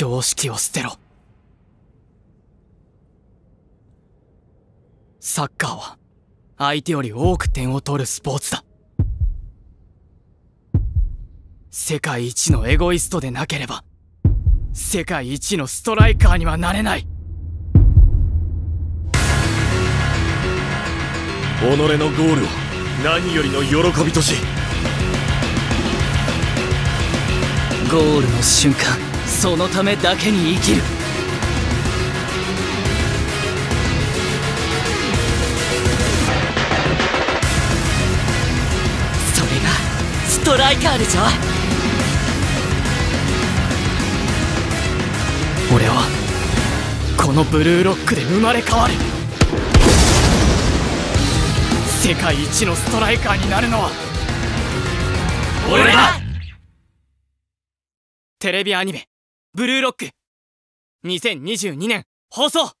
常識を捨てろ。サッカーは相手より多く点を取るスポーツだ。世界一のエゴイストでなければ世界一のストライカーにはなれない。己のゴールを何よりの喜びとしゴールの瞬間そのためだけに生きる。それがストライカーでしょ。俺はこのブルーロックで生まれ変わる。世界一のストライカーになるのは俺だ。テレビアニメ「ブルーロック」2022年放送。